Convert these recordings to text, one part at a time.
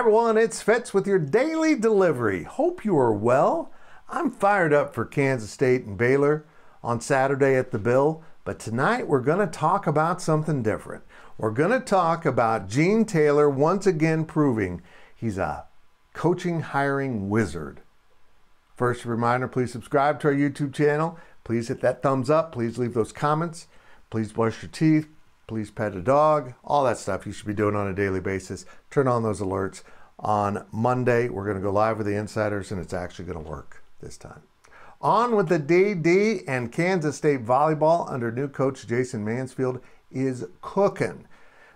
everyone, it's Fitz with your daily delivery. Hope you are well. I'm fired up for Kansas State and Baylor on Saturday at the Bill, but tonight we're going to talk about something different. We're going to talk about Gene Taylor once again proving he's a coaching hiring wizard. First reminder please subscribe to our YouTube channel. Please hit that thumbs up. Please leave those comments. Please brush your teeth. Please pet a dog. All that stuff you should be doing on a daily basis. Turn on those alerts. On Monday, we're going to go live with the insiders, and it's actually going to work this time. On with the DD and Kansas State volleyball under new coach Jason Mansfield is cooking.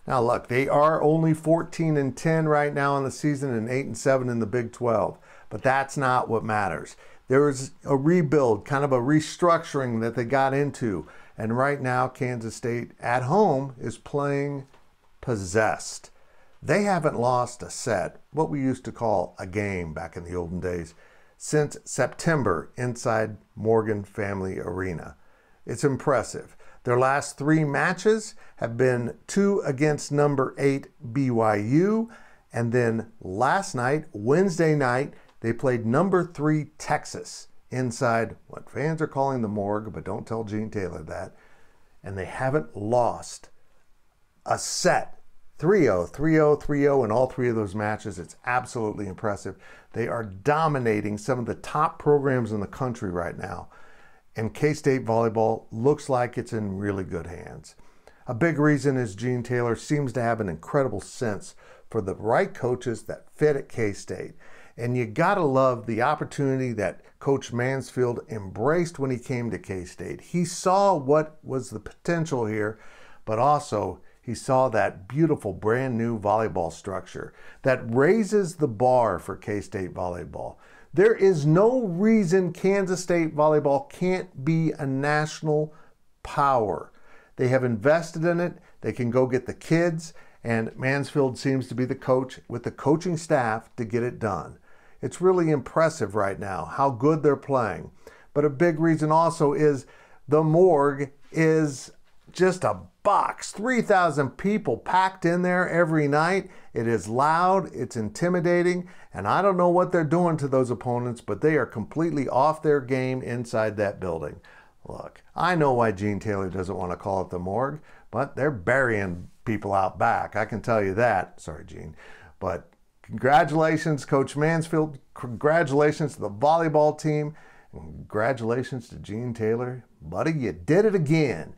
Now, look, they are only 14 and 10 right now in the season and 8 and 7 in the Big 12, but that's not what matters. There was a rebuild, kind of a restructuring that they got into, and right now, Kansas State at home is playing possessed. They haven't lost a set, what we used to call a game back in the olden days, since September inside Morgan Family Arena. It's impressive. Their last three matches have been two against number eight BYU, and then last night, Wednesday night, they played number three Texas inside what fans are calling the morgue, but don't tell Gene Taylor that. And they haven't lost a set 3 0, 3 0, 3 0 in all three of those matches. It's absolutely impressive. They are dominating some of the top programs in the country right now and K State volleyball looks like it's in really good hands. A big reason is Gene Taylor seems to have an incredible sense for the right coaches that fit at K State. And you got to love the opportunity that Coach Mansfield embraced when he came to K State. He saw what was the potential here, but also he saw that beautiful brand new volleyball structure that raises the bar for K State volleyball. There is no reason Kansas State volleyball can't be a national power. They have invested in it. They can go get the kids, and Mansfield seems to be the coach with the coaching staff to get it done. It's really impressive right now how good they're playing. But a big reason also is the morgue is just a box. 3,000 people packed in there every night. It is loud, it's intimidating, and I don't know what they're doing to those opponents, but they are completely off their game inside that building. Look, I know why Gene Taylor doesn't want to call it the morgue, but they're burying people out back. I can tell you that. Sorry, Gene. But congratulations, Coach Mansfield. Congratulations to the volleyball team. Congratulations to Gene Taylor. Buddy, you did it again.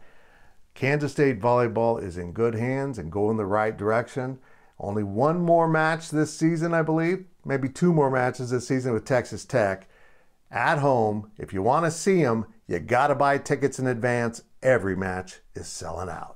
Kansas State volleyball is in good hands and going the right direction. Only one more match this season, I believe. Maybe two more matches this season with Texas Tech. At home, if you want to see them, you got to buy tickets in advance. Every match is selling out.